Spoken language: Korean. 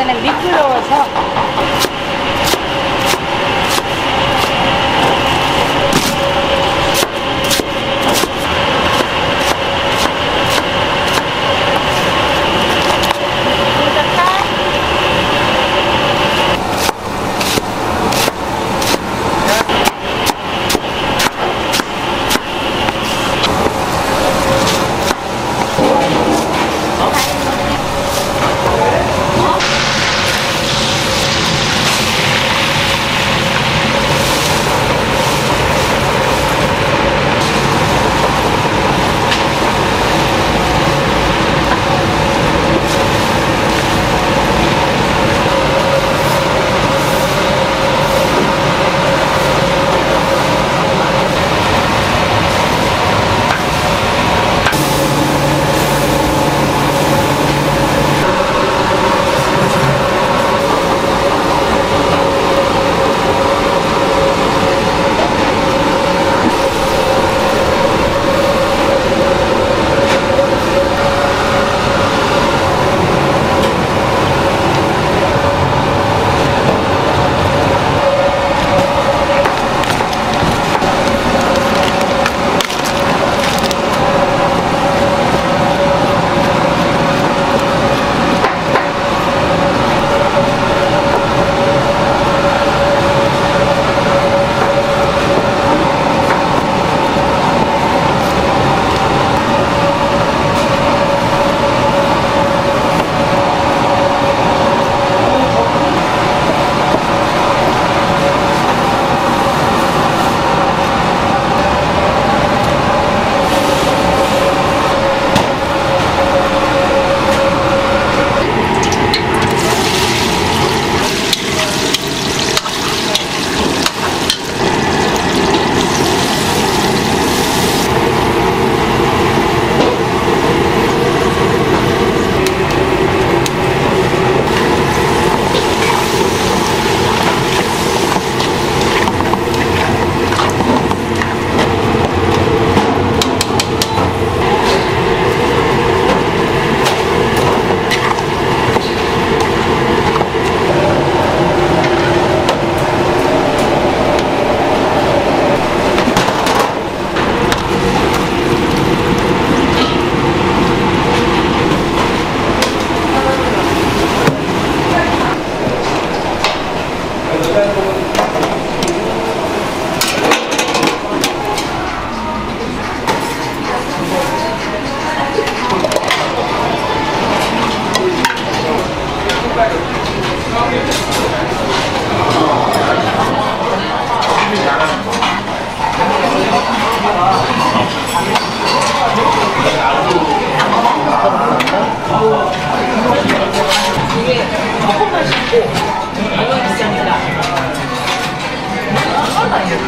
데는 미끄러워서 아, 이게 조금 맛있고 너무 비쌉니다. 하나 이렇게.